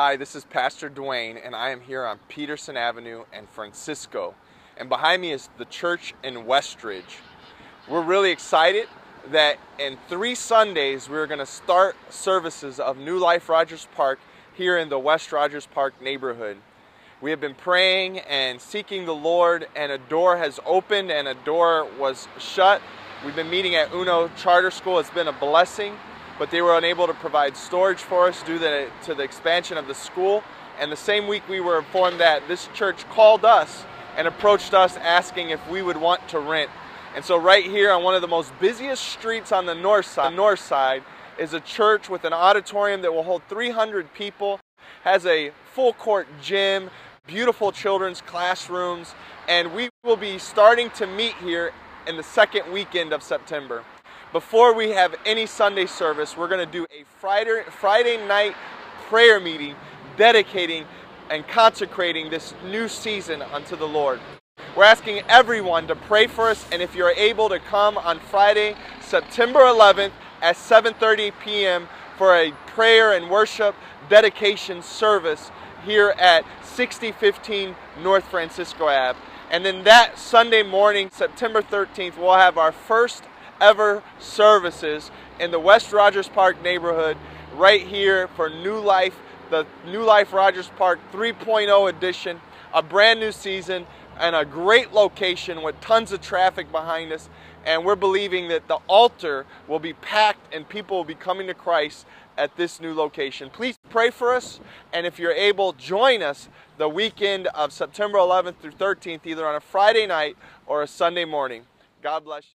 Hi, this is Pastor Dwayne, and I am here on Peterson Avenue and Francisco. And behind me is the church in Westridge. We're really excited that in three Sundays we're going to start services of New Life Rogers Park here in the West Rogers Park neighborhood. We have been praying and seeking the Lord, and a door has opened and a door was shut. We've been meeting at Uno Charter School. It's been a blessing but they were unable to provide storage for us due to the expansion of the school. And the same week we were informed that this church called us and approached us asking if we would want to rent. And so right here on one of the most busiest streets on the north side, north side is a church with an auditorium that will hold 300 people, has a full court gym, beautiful children's classrooms, and we will be starting to meet here in the second weekend of September before we have any Sunday service, we're going to do a Friday, Friday night prayer meeting dedicating and consecrating this new season unto the Lord. We're asking everyone to pray for us, and if you're able to come on Friday, September 11th at 7:30 p.m. for a prayer and worship dedication service here at 6015 North Francisco Ave. And then that Sunday morning, September 13th, we'll have our first ever services in the West Rogers Park neighborhood right here for New Life, the New Life Rogers Park 3.0 edition, a brand new season and a great location with tons of traffic behind us. And we're believing that the altar will be packed and people will be coming to Christ at this new location. Please pray for us. And if you're able, join us the weekend of September 11th through 13th, either on a Friday night or a Sunday morning. God bless you.